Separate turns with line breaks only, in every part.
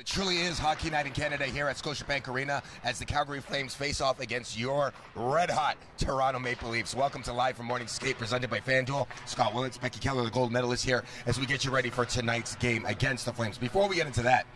It truly is Hockey Night in Canada here at Scotiabank Arena as the Calgary Flames face off against your red hot Toronto Maple Leafs. Welcome to Live from Morning Skate presented by FanDuel. Scott Willats, Becky Kellar, the gold medalist here as we get you ready for tonight's game against the Flames. Before we get into that,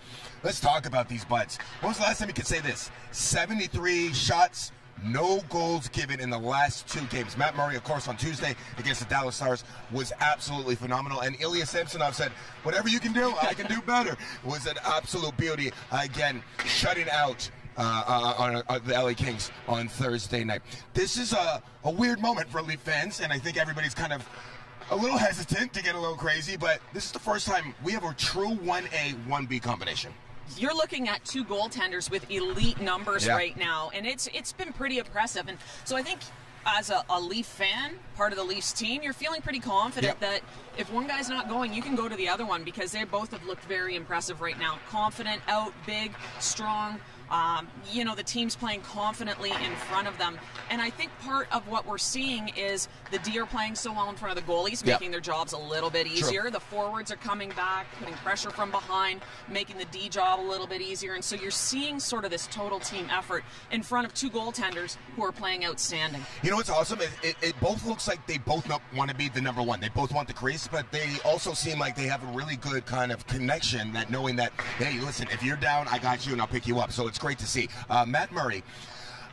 let's talk about these buds. When was the last time you could say this? 73 shots, no goals given in the last two games. Matt Murray, of course, on Tuesday against the Dallas Stars was absolutely phenomenal. And Ilya Samsonov said, whatever you can do, I can do better. Was an absolute beauty. Again, shutting out uh, uh, on uh, the LA Kings on Thursday night. This is a, a weird moment for Leaf fans, and I think everybody's kind of a little hesitant to get a little crazy, but this is the first time we have a true 1A, 1B combination
you're looking at two goaltenders with elite numbers
Yeah.
right now, and it's it's been pretty impressive. And so I think as a, a Leaf fan, part of the Leafs team, you're feeling pretty confident
Yep.
that if one guy's not going, you can go to the other one because they both have looked very impressive right now. Confident, out, big, strong. Um, you know, the team's playing confidently in front of them. And I think part of what we're seeing is the D are playing so well in front of the goalies,
Yep.
making their jobs a little bit easier. The forwards are coming back, putting pressure from behind, making the D job a little bit easier. And so you're seeing sort of this total team effort in front of two goaltenders who are playing outstanding.
You know what's awesome? It, it, it both looks like they both want to be the number one. They both want the crease, but they also seem like they have a really good kind of connection. That knowing that, hey, listen, if you're down, I got you, and I'll pick you up. So it's great to see. Uh, Matt Murray.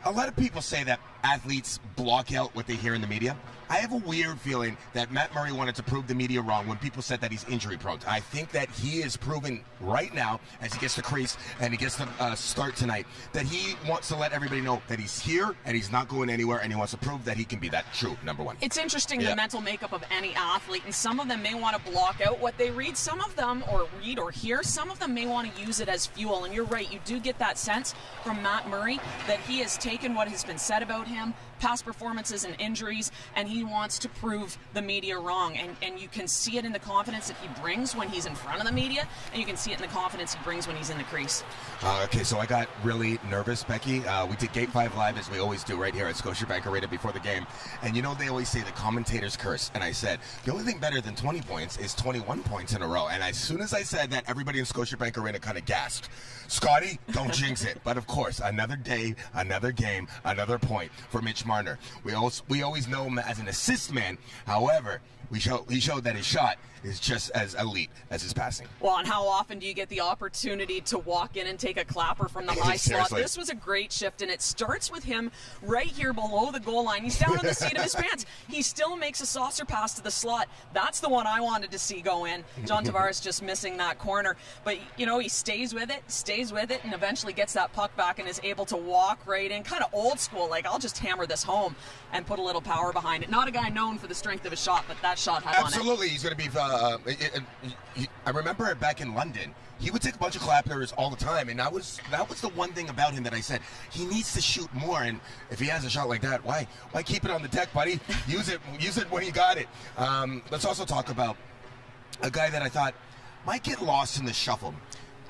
A lot of people say that athletes block out what they hear in the media. I have a weird feeling that Matt Murray wanted to prove the media wrong when people said that he's injury prone. I think that he is proving right now, as he gets the crease and he gets the uh, start tonight, that he wants to let everybody know that he's here and he's not going anywhere, and he wants to prove that he can be that true number one.
It's interesting
Yeah.
the mental makeup of any athlete, and some of them may want to block out what they read. Some of them, or read or hear, some of them may want to use it as fuel. And you're right, you do get that sense from Matt Murray that he has taken what has been said about him, him past performances and injuries, and he wants to prove the media wrong. And, and you can see it in the confidence that he brings when he's in front of the media, and you can see it in the confidence he brings when he's in the crease.
Uh, okay, so I got really nervous, Becky. Uh, we did Gate 5 Live as we always do right here at Scotiabank Arena before the game. And you know, they always say the commentators curse. And I said, the only thing better than 20 points is 21 points in a row. And as soon as I said that, everybody in Scotiabank Arena kind of gasped. Scotty, don't jinx it. But of course, another day, another game, another point for Mitch We, also, we always know him as an assist man. However, we show, he showed that his shot is just as elite as his passing.
Well, and how often do you get the opportunity to walk in and take a clapper from the high slot? This was a great shift, and it starts with him right here below the goal line. He's down on the seat of his pants. He still makes a saucer pass to the slot. That's the one I wanted to see go in. John Tavares just missing that corner. But, you know, he stays with it, stays with it, and eventually gets that puck back and is able to walk right in. Kind of old school, like, I'll just hammer this home and put a little power behind it. Not a guy known for the strength of his shot, but that shot had.
Absolutely, he's going to be. Uh, he- I remember back in London. He would take a bunch of clappers all the time, and that was that was the one thing about him that I said he needs to shoot more. And if he has a shot like that, why why keep it on the deck, buddy? Use it use it when you got it. Um, let's also talk about a guy that I thought might get lost in the shuffle.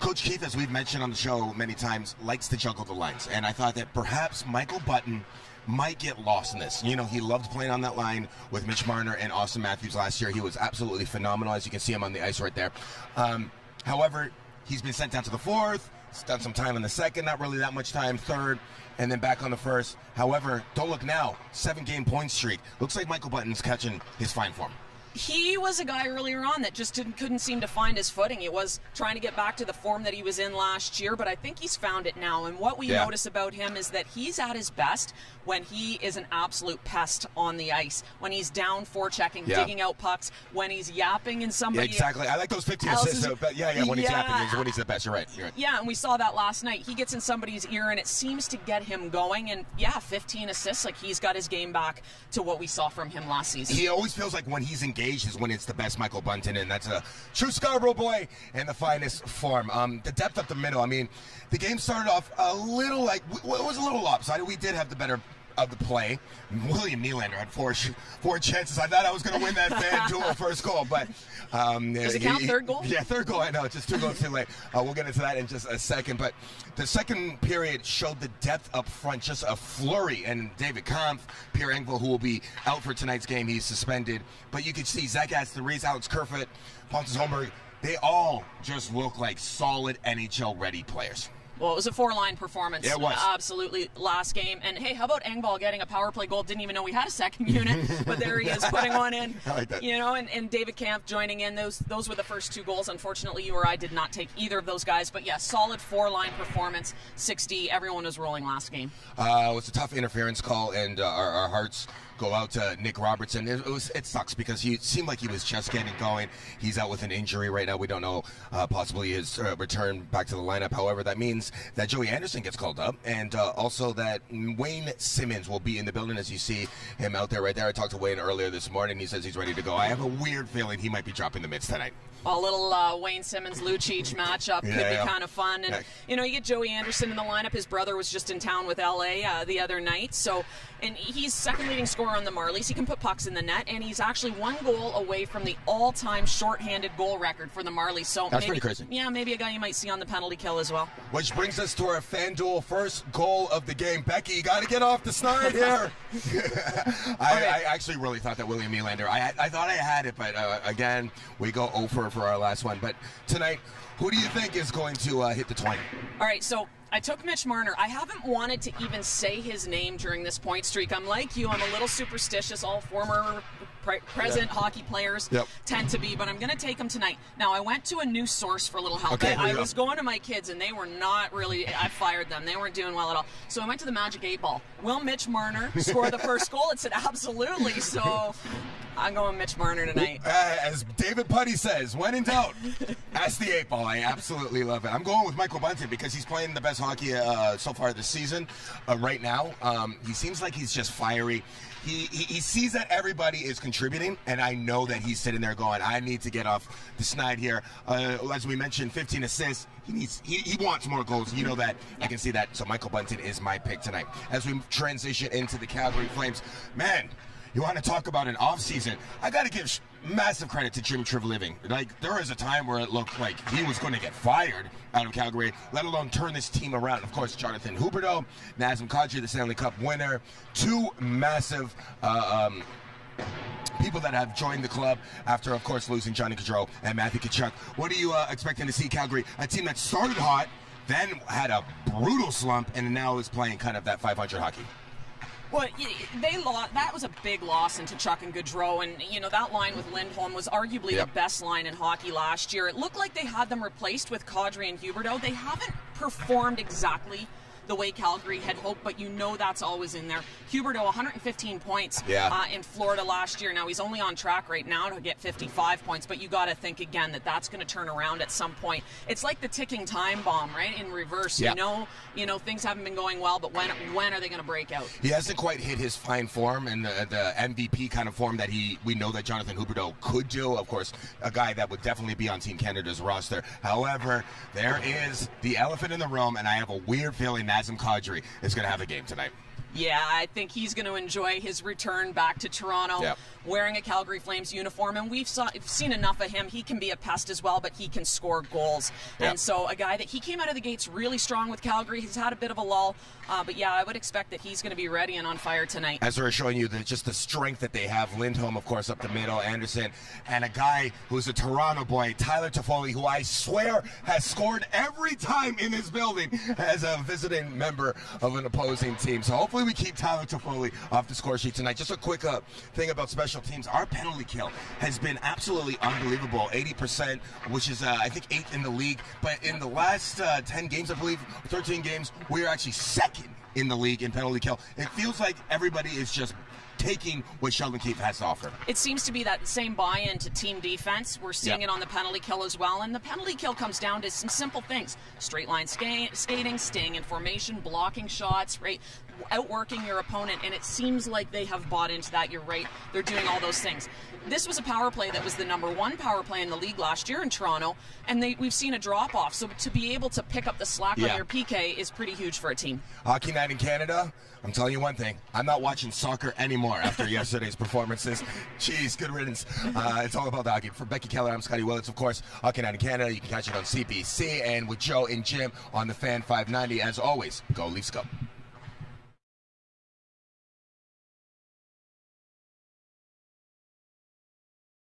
Coach Keefe, as we've mentioned on the show many times, likes to juggle the lines, and I thought that perhaps Michael Bunting might get lost in this. You know, he loved playing on that line with Mitch Marner and Auston Matthews last year. He was absolutely phenomenal, as you can see him on the ice right there. Um, however, he's been sent down to the fourth. Done some time in the second, not really that much time, third, and then back on the first. However, don't look now, seven game point streak. Looks like Michael Bunting's catching his fine form.
He was a guy earlier on that just didn't, couldn't seem to find his footing. He was trying to get back to the form that he was in last year, but I think he's found it now. And what we
Yeah.
notice about him is that he's at his best when he is an absolute pest on the ice. When he's down forechecking,
Yeah.
digging out pucks, when he's yapping in
Yeah,
somebody.
exactly. I like those 15
Else's-
assists. though, yeah, yeah, when he's
Yeah.
yapping is when he's the best. You're right. You're right.
Yeah, and we saw that last night. He gets in somebody's ear, and it seems to get him going. And yeah, 15 assists. Like he's got his game back to what we saw from him last season.
He always feels like when he's engaged is when it's the best Michael Bunting, and that's a true Scarborough boy in the finest form. Um, the depth up the middle. I mean, the game started off a little like it was a little lopsided. We did have the better of the play. William Nylander had four four chances. I thought I was going to win that fan duel first goal, but um,
does it count third goal?
Yeah, third goal. I know, just two goals too late. Uh, we'll get into that in just a second. But the second period showed the depth up front, just a flurry. And David Kampf, Pierre Engvall, who will be out for tonight's game, he's suspended. But you could see Zach Aston-Reese, Alex Kerfoot, Pontus Holmberg. They all just look like solid NHL ready players.
Well, it was a four-line performance.
Yeah, it was.
Absolutely, last game. And hey, how about Engvall getting a power play goal? Didn't even know we had a second unit, but there he is putting one in.
I like that.
You know, and, and David Kampf joining in. Those those were the first two goals. Unfortunately, you or I did not take either of those guys. But yeah, solid four-line performance. 60. Everyone was rolling last game.
Uh, it was a tough interference call, and uh, our, our hearts go out to Nick Robertson. It, it, was it sucks because he seemed like he was just getting going. He's out with an injury right now. We don't know uh, possibly his uh, return back to the lineup. However, that means that Joey Anderson gets called up, and uh, also that Wayne Simmonds will be in the building as you see him out there right there. I talked to Wayne earlier this morning. He says he's ready to go. I have a weird feeling he might be dropping the mitts tonight.
A little uh, Wayne Simmonds Lucic matchup
Yeah,
could be
yeah.
kind of fun, and
Yeah.
you know you get Joey Anderson in the lineup. His brother was just in town with LA uh, the other night, so and he's second leading scorer on the Marlies. He can put pucks in the net, and he's actually one goal away from the all-time shorthanded goal record for the Marlies. So
That's
maybe,
pretty crazy.
Yeah, maybe a guy you might see on the penalty kill as well.
Which brings us to our FanDuel first goal of the game. Becky, you got to get off the snide here. I, I actually really thought that William Nylander, I, I thought I had it, but uh, again, we go over for our last one. But tonight, who do you think is going to uh, hit the 20?
All right, so I took Mitch Marner. I haven't wanted to even say his name during this point streak. I'm like you. I'm a little superstitious. All former pre- present
Yeah.
hockey players
Yep.
tend to be, but I'm going to take him tonight. Now, I went to a new source for a little help.
Okay,
I, I was going to my kids, and they were not really. I fired them. They weren't doing well at all. So I went to the Magic Eight Ball. Will Mitch Marner score the first goal? It said absolutely. So I'm going Mitch Marner tonight.
Uh, as David Puddy says, when in doubt, ask the eight ball. I absolutely love it. I'm going with Michael Bunting because he's playing the best hockey uh, so far this season. Uh, right now, um, he seems like he's just fiery. He, he, he sees that everybody is contributing, and I know that he's sitting there going, "I need to get off the snide here." Uh, as we mentioned, 15 assists. He needs. He, he wants more goals. You know that. I can see that. So Michael Bunting is my pick tonight. As we transition into the Calgary Flames, man. You want to talk about an off season? I got to give massive credit to Jim Treliving. Like there was a time where it looked like he was going to get fired out of Calgary, let alone turn this team around. Of course, Jonathan Huberdeau, Nazem Kadri, the Stanley Cup winner, two massive. Uh, um, People that have joined the club after, of course, losing Johnny Gaudreau and Matthew Tkachuk. What are you uh, expecting to see Calgary? A team that started hot, then had a brutal slump, and now is playing kind of that 500 hockey.
Well, they lost. That was a big loss in Tkachuk and Gaudreau, and you know that line with Lindholm was arguably
Yep.
the best line in hockey last year. It looked like they had them replaced with Kadri and Huberdeau. They haven't performed exactly the way Calgary had hoped, but you know that's always in there. Huberdeau, 115 points
Yeah.
uh, in Florida last year. Now he's only on track right now to get 55 points, but you got to think again that that's going to turn around at some point. It's like the ticking time bomb, right? In reverse,
Yeah.
you know, you know things haven't been going well, but when when are they going to break out?
He hasn't quite hit his fine form and the, the MVP kind of form that he we know that Jonathan Huberdeau could do. Of course, a guy that would definitely be on Team Canada's roster. However, there is the elephant in the room, and I have a weird feeling Nazem Kadri is going to have a game tonight.
Yeah, I think he's going to enjoy his return back to Toronto,
Yep.
wearing a Calgary Flames uniform, and we've saw, seen enough of him. He can be a pest as well, but he can score goals.
Yep.
And so, a guy that he came out of the gates really strong with Calgary. He's had a bit of a lull, uh, but yeah, I would expect that he's going to be ready and on fire tonight.
As we're showing you the, just the strength that they have. Lindholm, of course, up the middle, Anderson, and a guy who's a Toronto boy, Tyler Toffoli, who I swear has scored every time in this building as a visiting member of an opposing team. So hopefully we keep Tyler Toffoli off the score sheet tonight. Just a quick uh, thing about special teams. Our penalty kill has been absolutely unbelievable. 80%, which is, uh, I think, eighth in the league. But in the last uh, 10 games, I believe, 13 games, we are actually second in the league in penalty kill. It feels like everybody is just taking what Sheldon Keefe has to offer.
It seems to be that same buy-in to team defense. We're seeing
Yep.
it on the penalty kill as well, and the penalty kill comes down to some simple things: straight line ska- skating, staying in formation, blocking shots, right, outworking your opponent. And it seems like they have bought into that. You're right; they're doing all those things. This was a power play that was the number one power play in the league last year in Toronto, and they, we've seen a drop off. So to be able to pick up the slack
Yeah.
on your PK is pretty huge for a team.
Hockey Night in Canada. I'm telling you one thing. I'm not watching soccer anymore after yesterday's performances. Jeez, good riddance. Uh, it's all about the hockey. For Becky Kellar, I'm Scotty Willats, of course. Hockey Night in Canada. You can catch it on CBC and with Joe and Jim on the Fan 590. As always, go Leafs go.